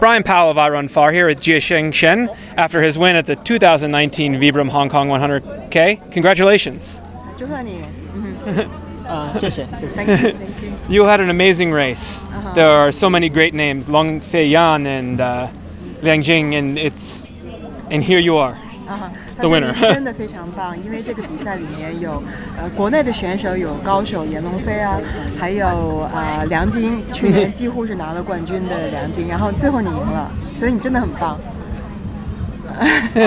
Bryon Powell of iRunFar here with Jiasheng Shen after his win at the 2019 Vibram Hong Kong 100K. Congratulations. you, you had an amazing race. There are so many great names, Long Fei Yan and uh, Liang Jing, and it's and here you are. 啊哈，The winner. 你真的非常棒，因为这个比赛里面有呃国内的选手有高手闫龙飞啊，还有呃梁晶，去年几乎是拿了冠军的梁晶，然后最后你赢了，所以你真的很棒。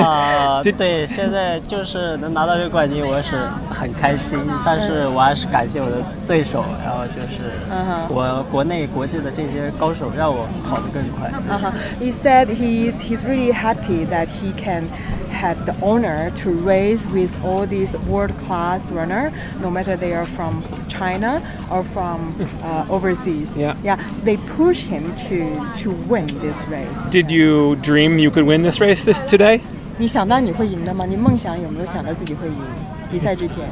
啊，对，现在就是能拿到这个冠军，我也是很开心。但是我还是感谢我的对手，然后就是嗯哼国国内国际的这些高手，让我跑得更快。 Uh-huh. He said he's he's really happy that he can have the honor to race with all these world class runner, no matter they are from China or from uh, overseas. Yeah. yeah, they push him to to win this race. Did you dream you could win this race this today? 你想到你会赢的吗？你梦想有没有想到自己会赢？ 比赛之前，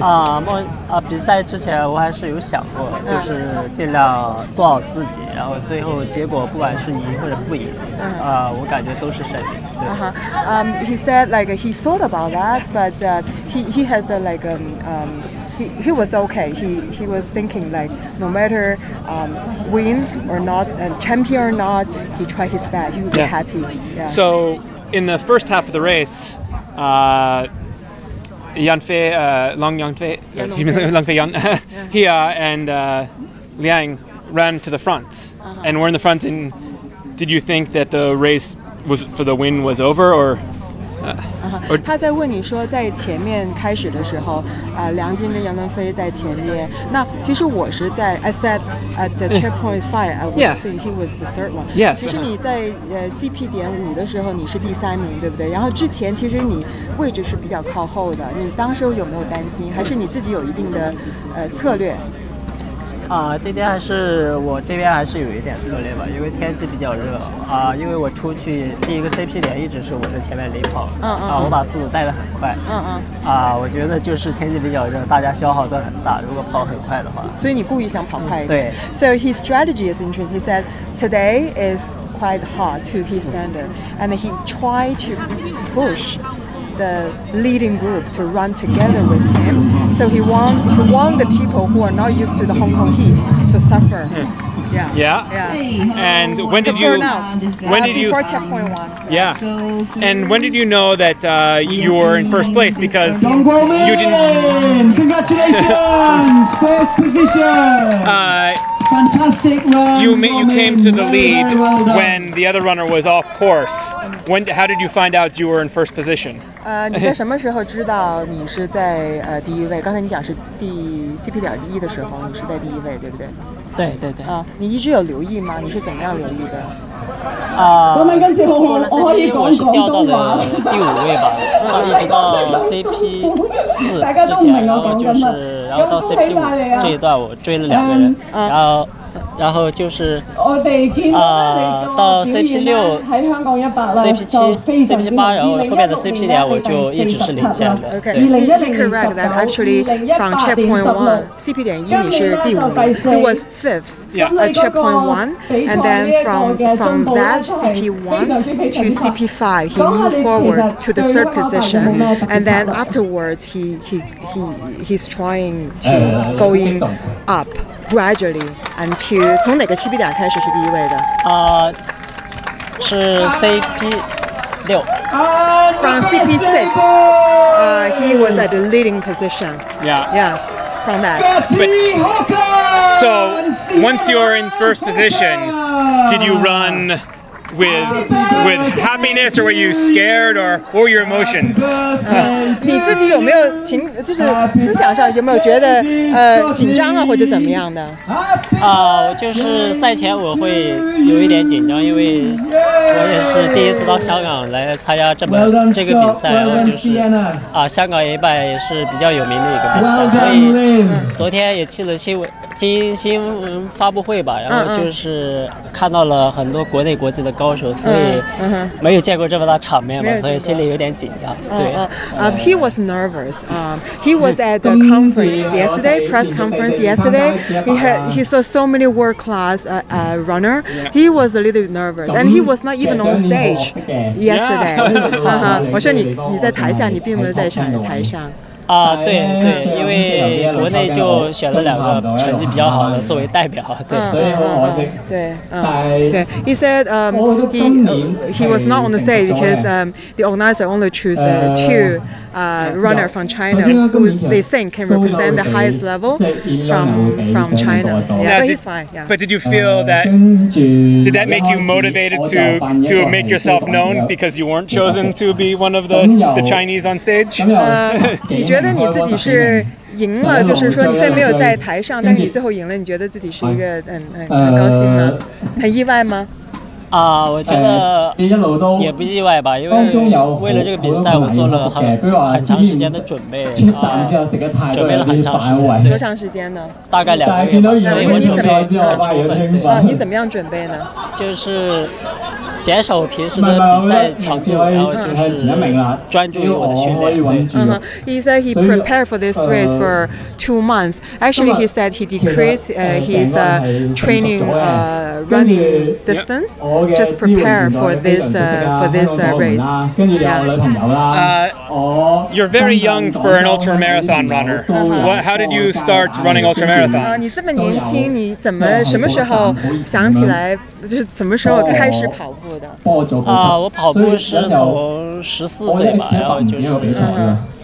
啊，梦啊，比赛之前我还是有想过，就是尽量做好自己，然后最后结果不管是赢或者不赢，啊，我感觉都是胜利。对 uh-huh. um, he said like he thought about that, but uh, he he has a like um, um, he, he was okay. He he was thinking like no matter um, win or not, uh, champion or not, he tried his best. He would Yeah. be happy. Yeah. So, in the first half of the race, uh, Yan Fei, uh, Long Yan Fei, Yan Longfei. Long Fei Yan, he uh, and uh, Liang ran to the front and were in the front. And did you think that the race was for the win was over, or? Uh, or 他在问你说，在前面开始的时候，啊、梁晶跟杨伦飞在前面。那其实我是在，I said at the checkpoint five, I was Yeah. saying he was the third one. Yes. 其实你在呃 CP 点五的时候，你是第三名，对不对？然后之前其实你位置是比较靠后的，你当时有没有担心？还是你自己有一定的呃策略？啊，今天还是我这边还是有一点策略吧，因为天气比较热啊，因为我出去第一个 CP 点一直是我在前面领跑，嗯嗯我把速度带得很快，嗯嗯。啊，我觉得就是天气比较热，大家消耗都很大，如果跑很快的话，所以你故意想跑快一点。对 So his strategy is interesting. He said today is quite hard to his standard, and he tried to push the leading group to run together with him. So he want he want the people who are not used to the Hong Kong heat to suffer. Yeah. Yeah? Yeah. and when The did you? burnout. When uh, did you? Before checkpoint one. Yeah. And when did you know that uh, you were in first place? Because you didn't. Congratulations! Fourth position! Uh, Fantastic run! you ma- you came to the Very, lead very well done. when the other runner was off course. When? How did you find out you were in first position? 呃，你在什么时候知道你是在呃第一位？刚才你讲是第 CP 点第一的时候，你是在第一位，对不对？对对对，啊，你一直有留意吗？你是怎么样留意的？ 咁样跟住我我我可以讲讲多啩，第五位吧，一直到 CP 四之前，就是然后到 CP 五这一段我追了两个人，然后。然后就是我哋见到啊你个到表现 CP 咧六喺香港一百啦 CP 就非常之 CP 八，然后好后面的 CP 点我就一直是领先的。 Okay, 对 he, he correct that actually from checkpoint one, CP 点一你是第五名，he was fifth Yeah. at checkpoint one, and then from from that CP one to CP five, he moved forward to the third position, and then afterwards he he he he's trying to going up gradually until 从哪个起跑点开始是第一位的啊，是 CP 六。 ？From CP six, uh, he was at the leading position. Yeah. Yeah, from that. Scotty Hawkins! So once you're in first position, did you run with with happiness or were you scared or or your emotions？你自己有没有情，就是思想上有没有觉得呃紧张啊或者怎么样的？啊，就是赛前我会有一点紧张，因为我也是第一次到香港来参加这么这个比赛，然后就是啊，香港也办也是比较有名的一个比赛，所以昨天也去了去。金新闻发布会吧，然嗯嗯后就是看到了很多国内国际的高手，所以没有见过这么大场面嘛，所以心里有点紧张。对。Uh, uh, he was nervous. Um, he was at the conference yesterday, press conference yesterday. He had he saw so many world class uh, uh, runner. He was a little nervous, and he was not even on the stage yesterday. 哈哈，我说你你在台下，你并没有在台台上。啊，对对，因为国内就选了两个成绩比较好的作为代表，对。嗯嗯嗯嗯，对，嗯，对。He said um, he uh, he was not on the stage because um, the organizer only choose uh, two uh, runner from China who they think can represent the highest level from from China. Yeah, Now, but did- he's fine. Yeah. But did you feel that Did did that make you motivated to to make yourself known because you weren't chosen to be one of the the Chinese on stage? 呃，你觉得你自己是赢了，就是说你虽然没有在台上，但是你最后赢了，你觉得自己是一个很很很高兴吗？很意外吗？ 啊，我觉得一路都也不意外吧，因为为了这个比赛，我做了很很长时间的准备，啊、准备了很长时间，多长时间呢？大概两个月吧。所以你怎么准备？啊，你怎么样准备呢？就是 减少平时的唔系唔系比赛强度，然后就我系前一名啦是专注于我的训练，对。住 Uh-huh. He said he prepared for this race for two months. Actually, he said he decreased uh, his uh, training uh, running distance 我嘅 just 支援 prepare 团 for 队非常 this 熟悉 uh, 啦 for this 香 uh, 港队 race. 啦，跟住有 Yeah. 女朋友啦 Uh,，我 You're very young for an ultra marathon runner. What, how did you start running ultra 啊， marathon? 你这么年轻，你怎么什么时候想起来，就是什么时候开始跑步 啊，我跑步是从十四岁吧，然后就是嘅，對於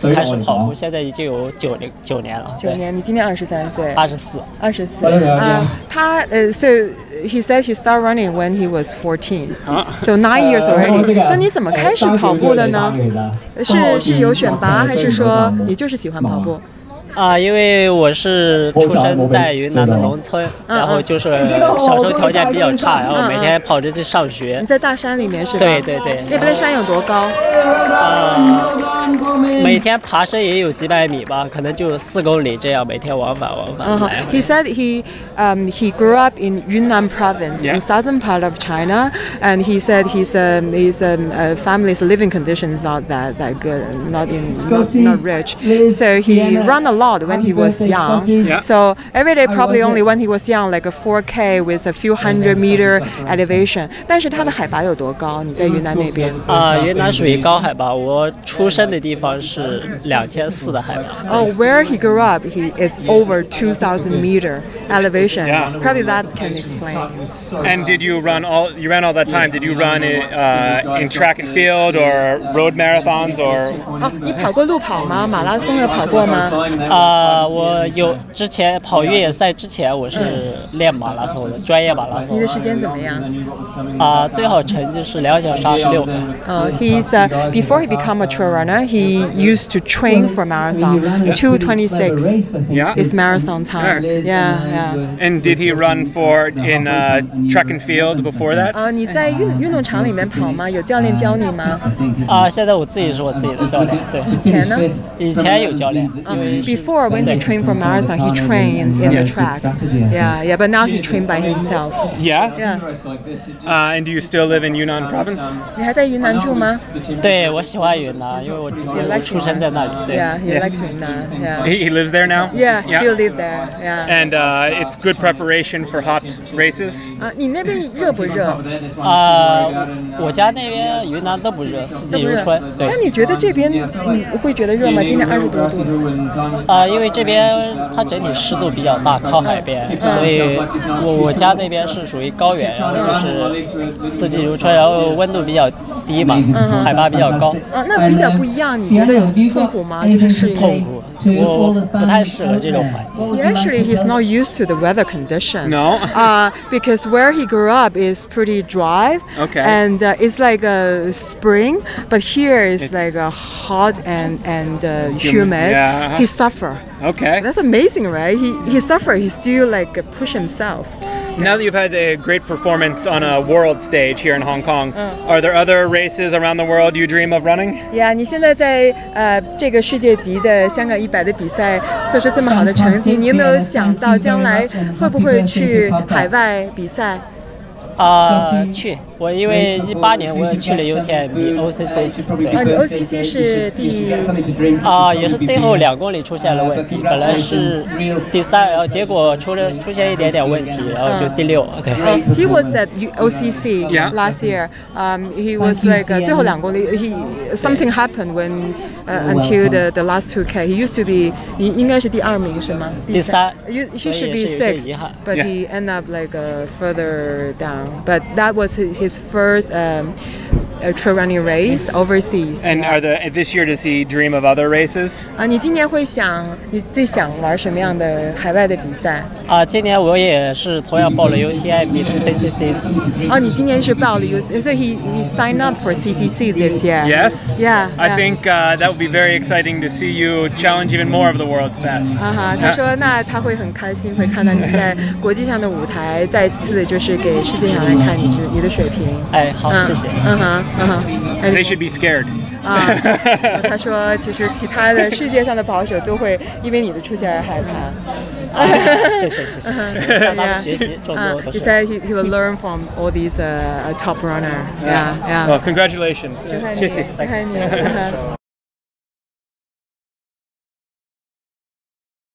我嚟開始跑步，现，在已经有九年九年了，九年，你今年二十三岁，二十四。二十四。啊，他呃，so he said he started running when he was fourteen, 啊。So nine years 呃 already. 所以你怎么开始跑步的呢？是是有选拔，还是说你就是喜欢跑步？啊，因为我是出生在云南的农村，嗯然后就是小时候条件比较差，然后每天跑着去上学你。在大山里面是吧？对对对那边的山有多高？啊，每天爬升也有几百米吧，可能就四公里这样，每天往返往返嗯哼来 He 回。 said he um, he grew up in Yunnan province Yeah. in southern part of China, and he said his um, his um, uh, family's living conditions not that that good, not in not, not rich. So he ran a lot when he was young. Yeah. So every day probably only when he was young, like a 4K with a few hundred meter elevation. 但是它的海拔有多高？你在云南那边？啊，云南属于高海拔，我出生的地方是两千四的海拔。 Oh, where he grew up, he is over 2,000 meter elevation. Yeah. Probably that can explain. And did you run all? You ran all that time. Did you run it uh, in track and field or road marathons or? 哦，你跑过路跑吗？马拉松有跑过吗？啊，我有之前跑越野赛之前我是练马拉松的，专业马拉松你的时间怎么样？啊，最好成绩是两小时二十六分。呃、h e s uh, before he become a trail runner, he used to train for marathon. 226 Yeah. is marathon time. Yeah, yeah. And did he run for in uh, track and field before that? 呃，你在运运动场里面跑吗？有教练教你吗？啊，现在我自己是我自己的教练，对，以前呢？以前有教练，啊因为是 Before when he 对 trained for marathon, he trained in, in the track. Yeah, yeah. But now he trained by himself. Yeah. Yeah. Uh, and do you still live in Yunnan Province? 你还在云南住吗对我喜欢云南，因为我 like 出生在那里，对。 ？Yeah, he likes 云南。Yeah. He, he lives there now. Yeah, still live there. Yeah. And uh, it's good preparation for hot races. 啊，你那边热不热？啊，我家那边云南都不热，四季如春，对那。你觉得这边你会觉得热吗？今天二十多度。啊，因为这边它整体湿度比较大，靠海边，所以我我家那边是属于高原，然后就是四季如春，然后温度比较低嘛，海拔比较高，啊，那比较不一样，你觉得有痛苦吗？就是适应痛苦，我不太适合这种环境。 He actually he's not used to the weather condition. No? Uh, because where he grew up is pretty dry. Okay. And uh, it's like a spring, but here is like a hot and and uh, humid. yeah. He suffer. Okay. That's amazing, right? He he suffer. He still like push himself. Now that you've had a great performance on a world stage here in Hong Kong, are there other races around the world you dream of running? 呀你现在在呃这个世界级的香港一百的比赛做出这么好的成绩，你有没有想到将来会不会去海外比赛？ 啊、去我因为一八年我也去了 UTMB OCC，对啊，你 OCC 是第啊、也是最后两公里出现了问题，本来是第三，然后结果出了出现一点点问题，然后就第六，对。 Uh, he was at U- OCC Yeah. last year. Um, he was like uh, 最后两公里 he something happened when uh, until the the last two k. He used to be 你应该是第二名是吗？第三 You, he 所以 should be 也是有些 six, 遗憾 but Yeah. he ended up like uh, further down. But that was his, his first um, uh, trail running race overseas. And are the this year does he dream of other races? 啊，你今年会想你最想玩什么样的海外的比赛？ 啊，今年我也是同样报了 UTMB 的 CCC 组。哦，你今年是报了 U，所以 he signed up for CCC this year. Yes. Yeah. I think uh, that would be very exciting to see you challenge even more of the world's best. 啊哈，他说那他会很开心，会看到你在国际上的舞台再次就是给世界上来看你是你的水平。哎，好，谢谢。嗯哼，嗯哼。They should be scared. 啊，他说其实其他的世界上的保守都会因为你的出现而害怕。啊谢谢谢谢，向他们学习，众多都 He 是。 said he, he will learn from all these uh, top runner. Yeah, yeah. Well, congratulations. 祝贺你，谢谢。祝贺你。嗯哼